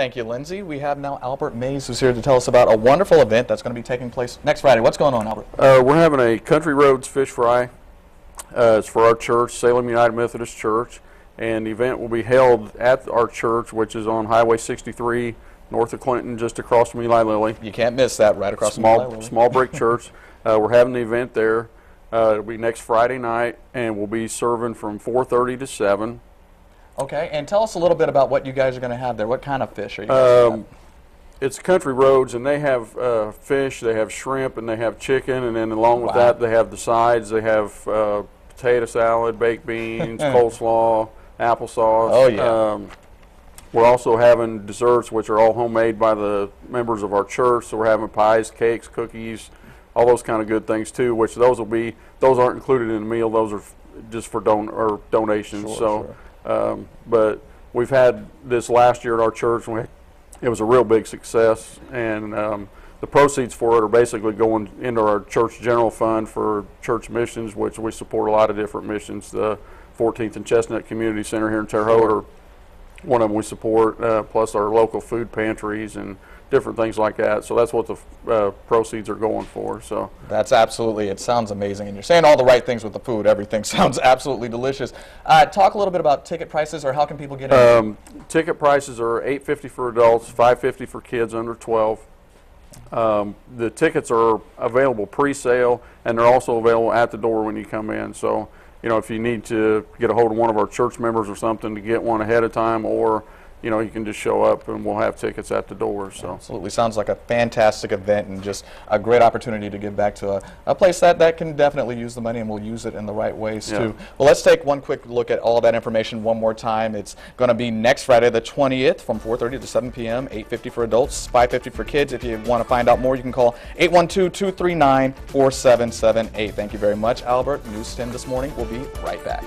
Thank you, Lindsay. We have now Albert Mays, who's here to tell us about a wonderful event that's going to be taking place next Friday. What's going on, Albert? Uh, we're having a Country Rhodes Fish Fry. Uh, it's for our church, Salem United Methodist Church, and the event will be held at our church, which is on Highway 63, north of Clinton, just across from Eli Lilly. You can't miss that right across from small Eli Lilly. small brick church. Uh, we're having the event there. Uh, it'll be next Friday night, and we'll be serving from 4:30 to 7. Okay, and tell us a little bit about what you guys are going to have there. What kind of fish are you Um, it's Country Rhodes, and they have uh, fish, they have shrimp, and they have chicken, and then along with Wow. that, they have the sides. They have uh, potato salad, baked beans, coleslaw, applesauce. Oh, yeah. Um, we're also having desserts, which are all homemade by the members of our church. So we're having pies, cakes, cookies, all those kind of good things too. Which those will be those aren't included in the meal. Those are f- just for don or donations. Sure, so, Um, but we've had this last year at our church. And we, it was a real big success, and um, the proceeds for it are basically going into our church general fund for church missions, which we support a lot of different missions. The 14th and Chestnut Community Center here in Terre Haute are one of them we support, uh, plus our local food pantries and different things like that. So that's what the uh, proceeds are going for. So That's absolutely, it sounds amazing. And you're saying all the right things with the food. Everything sounds absolutely delicious. Uh, talk a little bit about ticket prices or how can people get in? um, ticket prices are 8.50 for adults, 5.50 for kids under 12. Um, the tickets are available pre-sale, and they're also available at the door when you come in. So, you know, if you need to get a hold of one of our church members or something to get one ahead of time, or you know, you can just show up and we'll have tickets at the door. So. Absolutely. Sounds like a fantastic event and just a great opportunity to give back to a, a place that, that can definitely use the money and will use it in the right ways Yeah. too. Well, let's take one quick look at all that information one more time. It's going to be next Friday the 20th from 4.30 to 7 p.m., 8.50 for adults, 5.50 for kids. If you want to find out more, you can call 812-239-4778. Thank you very much, Albert. News 10 this morning. We'll be right back.